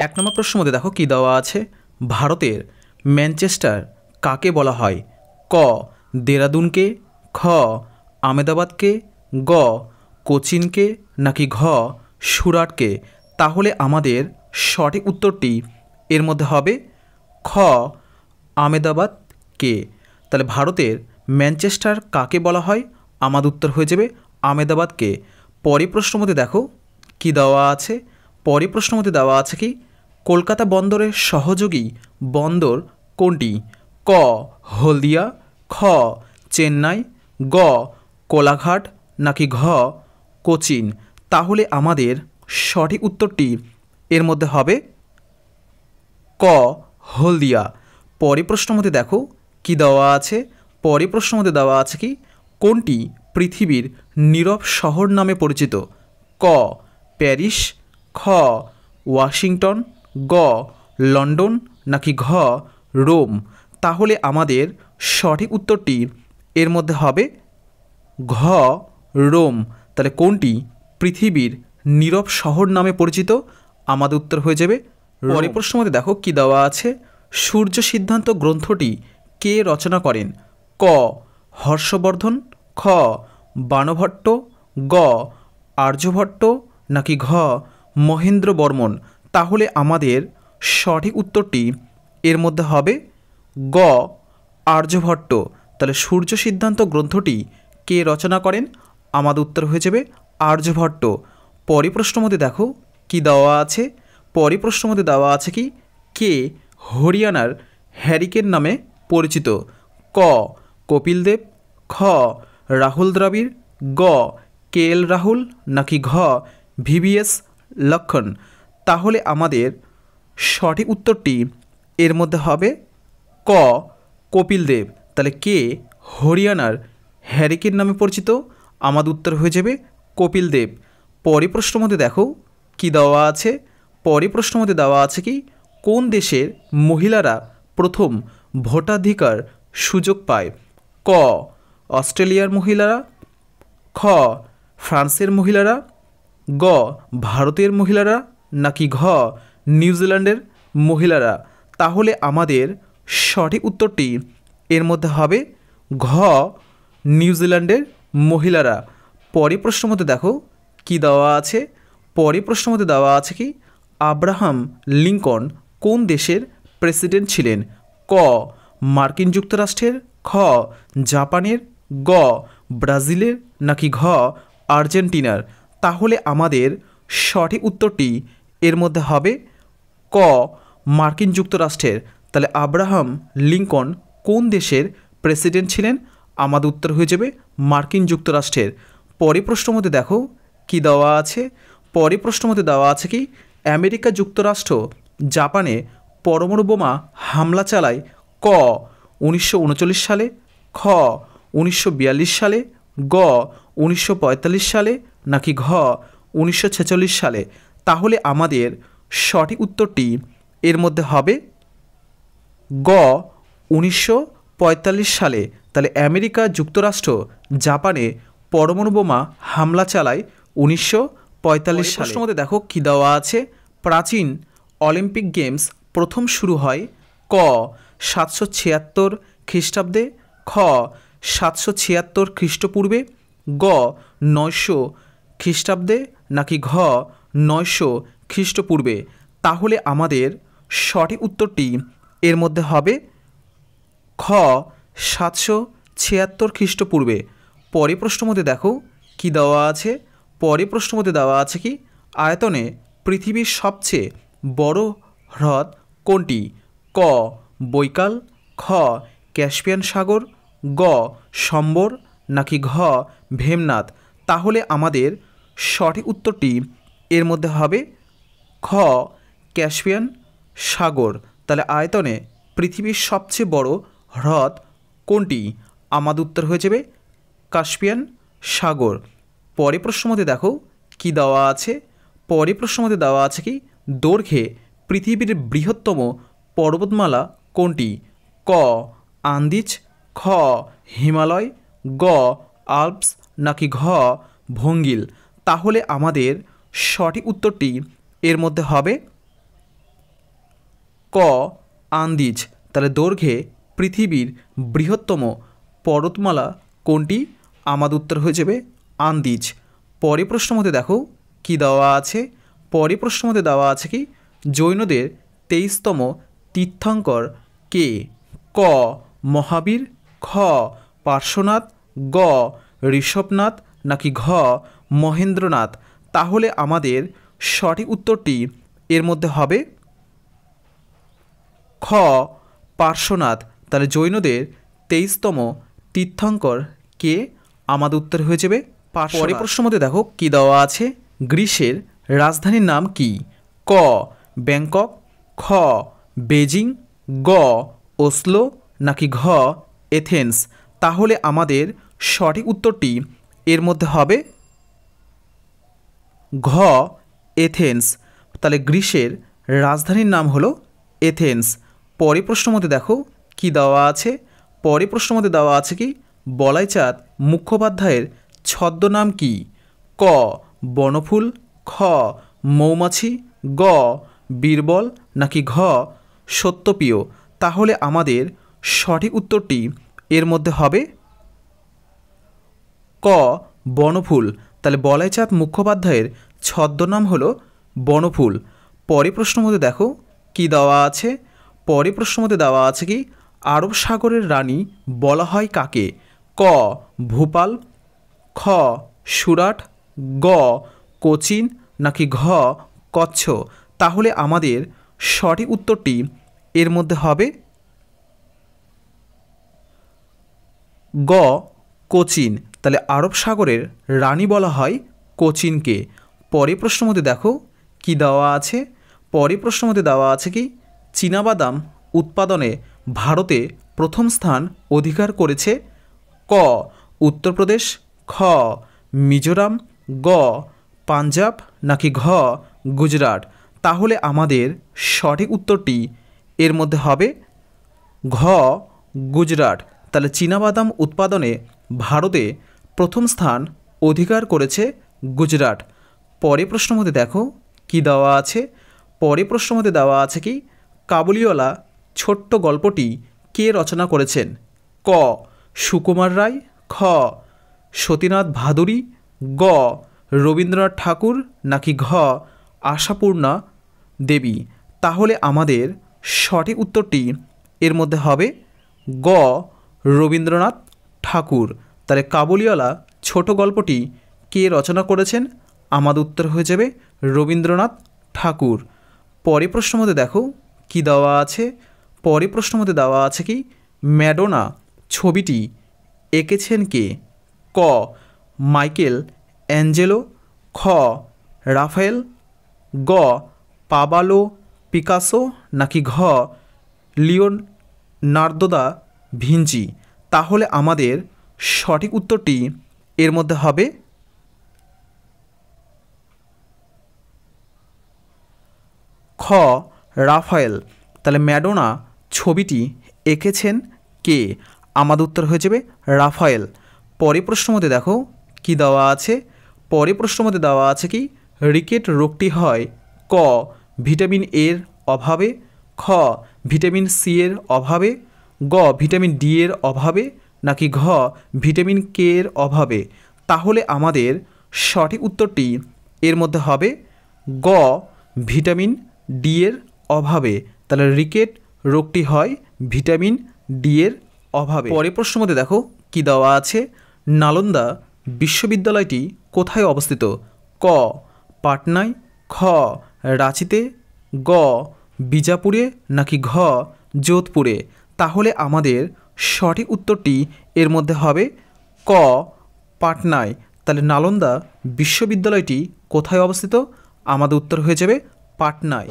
এক নম্বর প্রশ্ন মধ্যে দেখো কী দেওয়া আছে? ভারতের ম্যানচেস্টার কাকে বলা হয়? ক, দেরাদুনকে, খ আমেদাবাদকে গ, কোচিনকে নাকি ঘ, সুরাটকে? তাহলে আমাদের সঠিক উত্তরটি এর মধ্যে হবে খ আমেদাবাদকে তাহলে ভারতের ম্যানচেস্টার কাকে বলা হয়? আমাদের উত্তর হয়ে যাবে আমেদাবাদকে পরে প্রশ্ন মধ্যে দেখো কি দেওয়া আছে? পরে প্রশ্ন মধ্যে দেওয়া আছে কি? কলকাতা বন্দরের সহযোগী বন্দর কোনটি? ক. হলদিয়া, খ. চেন্নাই, গ. কোলাঘাট, নাকি ঘ. কোচিন? তাহলে আমাদের সঠিক উত্তরটি এর মধ্যে হবে ক. হলদিয়া। পরে প্রশ্ন মধ্যে দেখো কি দেওয়া আছে। পরে প্রশ্ন মধ্যে দেওয়া আছে কি কোনটি পৃথিবীর নীরব শহর নামে পরিচিত? ক. প্যারিস, খ. ওয়াশিংটন গ লন্ডন নাকি ঘ রোম? তাহলে আমাদের সঠিক উত্তরটি এর মধ্যে হবে ঘ রোম। তাহলে কোনটি? পৃথিবীর নীরব শহর নামে পরিচিত। আমাদের উত্তর হয়ে যাবে পরে প্রশ্ন মধ্যে দেখো কি দেওয়া আছে। সূর্য সিদ্ধান্ত গ্রন্থটি কে রচনা করেন? ক হর্ষবর্ধন। খ বাণভট্ট গ আর্যভট্ট। নাকি ঘ মহেন্দ্র বর্মন? তাহলে আমাদের সঠিক উত্তরটি এর মধ্যে হবে গ, আর্যভট্ট। তাহলে সূর্য সিদ্ধান্ত গ্রন্থটি কে রচনা করেন? আমাদের উত্তর হয়ে যাবে আর্যভট্ট। পরিপ্রশ্ন মধ্যে দেখো কি দেওয়া আছে? পরিপ্রশ্ন মধ্যে দেওয়া আছে কি? কে হরিয়ানার হ্যারিকেন নামে পরিচিত? ক, কপিল দেব। খ, রাহুল দ্রাবিড়। গ, কে এল রাহুল নাকি ঘ ভিভিএস লক্ষণ। তাহলে আমাদের সঠিক উত্তরটি এর মধ্যে হবে ক, কপিল দেব। তাহলে কে? হরিয়ানার হ্যারিকেন নামে পরিচিত। আমাদের উত্তর হয়ে যাবে কপিল দেব। পরিপ্রশ্ন মধ্যে দেখো কি দেওয়া আছে? পরিপ্রশ্ন মধ্যে দেওয়া আছে কি, কোন দেশের মহিলারা প্রথম ভোটাধিকার সুযোগ পায়? ক, অস্ট্রেলিয়ার মহিলারা। খ, ফ্রান্সের মহিলারা। গ, ভারতের মহিলারা। নাকি ঘ, নিউজিল্যান্ডের মহিলারা? তাহলে আমাদের সঠিক উত্তরটি এর মধ্যে হবে ঘ, নিউজিল্যান্ডের মহিলারা। পরে প্রশ্ন মধ্যে দেখো, কি দেওয়া আছে? পরে প্রশ্ন মধ্যে দেওয়া আছে কি, আব্রাহাম লিঙ্কন কোন দেশের প্রেসিডেন্ট ছিলেন? ক, মার্কিন যুক্তরাষ্ট্রের, খ, জাপানের, গ, ব্রাজিলের নাকি ঘ, আর্জেন্টিনার? তাহলে আমাদের সঠিক উত্তরটি এর মধ্যে হবে ক, মার্কিন যুক্তরাষ্ট্রের, তাহলে আব্রাহাম লিঙ্কন কোন দেশের প্রেসিডেন্ট ছিলেন? আমাদের উত্তর হয়ে যাবে মার্কিন যুক্তরাষ্ট্রের। পরে প্রশ্ন মধ্যে দেখো কি দেওয়া আছে? পরে প্রশ্ন মধ্যে দেওয়া আছে কি আমেরিকা যুক্তরাষ্ট্র জাপানে পরমাণু বোমা হামলা চালায় ক, উনিশশো উনচল্লিশ সালে, খ, উনিশশো বিয়াল্লিশ সালে, গ, উনিশশো পঁয়তাল্লিশ সালে নাকি ঘ, উনিশশো ছেচল্লিশ সালে? তাহলে আমাদের সঠিক উত্তরটি এর মধ্যে হবে গ উনিশশো পঁয়তাল্লিশ সালে তাহলে আমেরিকা যুক্তরাষ্ট্র জাপানে পরমাণু বোমা হামলা চালায় উনিশশো পঁয়তাল্লিশ সালের মধ্যে দেখো কী দেওয়া আছে? প্রাচীন অলিম্পিক গেমস প্রথম শুরু হয় ক সাতশো ছিয়াত্তর খ্রিস্টাব্দে খ সাতশো ছিয়াত্তর খ্রিস্টপূর্বে গ নয়শো খ্রিস্টাব্দে নাকি ঘ নয়শো খ্রিস্টপূর্বে, তাহলে আমাদের সঠিক উত্তরটি এর মধ্যে হবে খ, সাতশো ছিয়াত্তর খ্রিস্টপূর্বে। পরে প্রশ্ন মধ্যে দেখো কি দেওয়া আছে? পরে প্রশ্ন মধ্যে দেওয়া আছে কি? আয়তনে পৃথিবীর সবচেয়ে বড় হ্রদ কোনটি? ক, বৈকাল, খ, ক্যাসপিয়ান সাগর, গ, সম্বর, নাকি ঘ, ভেমনাথ? তাহলে আমাদের সঠিক উত্তরটি এর মধ্যে হবে খ, ক্যাসপিয়ান সাগর। তাহলে আয়তনে পৃথিবীর সবচেয়ে বড় হ্রদ কোনটি? আমাদের উত্তর হয়ে যাবে কাস্পিয়ান সাগর। পরে প্রশ্ন মধ্যে দেখো কি দেওয়া আছে? পরে প্রশ্ন মধ্যে দেওয়া আছে কি দৈর্ঘ্যে পৃথিবীর বৃহত্তম পর্বতমালা কোনটি? ক, আন্দিজ, খ, হিমালয়, গ, আলপস নাকি ঘ, ভঙ্গিল। তাহলে আমাদের সঠিক উত্তরটি এর মধ্যে হবে ক. আন্দিজ। তাহলে দৈর্ঘ্যে পৃথিবীর বৃহত্তম পর্বতমালা কোনটি? আমাদের উত্তর হয়ে যাবে আন্দিজ। পরে প্রশ্ন মধ্যে দেখো কি দেওয়া আছে? পরে প্রশ্ন মধ্যে দেওয়া আছে কি? জৈনদের তেইশতম তীর্থঙ্কর কে? ক. মহাবীর। খ. পার্শ্বনাথ। গ. ঋষভনাথ। নাকি ঘ. মহেন্দ্রনাথ। তাহলে আমাদের সঠিক উত্তরটি এর মধ্যে হবে খ, পার্শ্বনাথ। তাহলে জৈনদের তেইশতম তীর্থঙ্কর কে? আমাদের উত্তর হয়ে যাবে পরে প্রশ্ন মধ্যে দেখো কি দেওয়া আছে? গ্রীসের রাজধানীর নাম কি? ক, ব্যাংকক। খ, বেজিং। গ, ওসলো। নাকি ঘ, এথেন্স? তাহলে আমাদের সঠিক উত্তরটি এর মধ্যে হবে ঘ এথেন্স তাহলে গ্রীসের রাজধানীর নাম হলো এথেন্স পরে প্রশ্ন মধ্যে দেখো, কি দেওয়া আছে? পরে প্রশ্ন মধ্যে দেওয়া আছে কি? বলাইচাঁদ মুখোপাধ্যায়ের ছদ্মনাম কি? ক, বনফুল। খ, মৌমাছি। গ, বীরবল। নাকি ঘ, সত্যপ্রিয়। তাহলে আমাদের সঠিক উত্তরটি এর মধ্যে হবে ক, বনফুল। তাহলে বলাইচাঁদ মুখোপাধ্যায়ের ছদ্মনাম হলো বনফুল। পরে প্রশ্ন মধ্যে দেখো, কি দেওয়া আছে? পরে প্রশ্ন মধ্যে দেওয়া আছে কি, আরব সাগরের রানী বলা হয় কাকে? ক, ভূপাল, খ, সুরাট, গ, কোচিন, নাকি ঘ, কচ্ছ? তাহলে আমাদের সঠিক উত্তরটি এর মধ্যে হবে গ, কোচিন। তাহলে আরব সাগরের রানী বলা হয় কোচিনকে। পরে প্রশ্ন মধ্যে দেখো কি দেওয়া আছে? পরে প্রশ্ন মধ্যে দেওয়া আছে কি, চীনাবাদাম উৎপাদনে ভারতে প্রথম স্থান অধিকার করেছে ক, উত্তরপ্রদেশ, খ, মিজোরাম, গ, পাঞ্জাব নাকি ঘ, গুজরাট। তাহলে আমাদের সঠিক উত্তরটি এর মধ্যে হবে ঘ, গুজরাট। তাহলে চীনাবাদাম উৎপাদনে ভারতে প্রথম স্থান অধিকার করেছে গুজরাট। পরে প্রশ্ন মধ্যে দেখো, কি দেওয়া আছে? পরে প্রশ্ন মধ্যে দেওয়া আছে কি, কাবুলিওয়ালা ছোট্ট গল্পটি কে রচনা করেছেন? ক, সুকুমার রায়। খ, সতীনাথ ভাদুরী। গ, রবীন্দ্রনাথ ঠাকুর। নাকি ঘ, আশাপূর্ণা দেবী। তাহলে আমাদের সঠিক উত্তরটি এর মধ্যে হবে গ, রবীন্দ্রনাথ ঠাকুর। তাহলে কাবুলিওয়ালা ছোট গল্পটি কে রচনা করেছেন? আমাদের উত্তর হয়ে যাবে রবীন্দ্রনাথ ঠাকুর। পরে প্রশ্ন মধ্যে দেখো, কি দেওয়া আছে? পরে প্রশ্ন মধ্যে দেওয়া আছে কি, ম্যাডোনা ছবিটি এঁকেছেন কে? ক, মাইকেল অ্যাঞ্জেলো। খ, রাফায়েল। গ, পাবালো পিকাসো নাকি ঘ লিওন নার্দোদা ভিঞ্চি। তাহলে আমাদের সঠিক উত্তরটি এর মধ্যে হবে খ. রাফায়েল। তাহলে ম্যাডোনা ছবিটি এঁকেছেন কে? আমাদের উত্তর হয়ে যাবে রাফায়েল। পরে প্রশ্ন মধ্যে দেখো কি দেওয়া আছে? পরে প্রশ্ন মধ্যে দেওয়া আছে কি? রিকেট রোগটি হয় ক, ভিটামিন এর অভাবে, খ, ভিটামিন সি এর অভাবে, গ, ভিটামিন ডি এর অভাবে নাকি ঘ, ভিটামিন কে এর অভাবে? তাহলে আমাদের সঠিক উত্তরটি এর মধ্যে হবে গ, ভিটামিন ডি এর অভাবে। তাহলে রিকেট রোগটি হয় ভিটামিন ডি এর অভাবে। পরে প্রশ্ন মধ্যে দেখো কি দেওয়া আছে। নালন্দা বিশ্ববিদ্যালয়টি কোথায় অবস্থিত? ক, পাটনায়। খ, রাঁচিতে। গ, বিজাপুরে নাকি ঘ, যোধপুরে? তাহলে আমাদের সঠিক উত্তরটি এর মধ্যে হবে ক, পাটনায়। তাহলে নালন্দা বিশ্ববিদ্যালয়টি কোথায় অবস্থিত? আমাদের উত্তর হয়ে যাবে পাটনায়।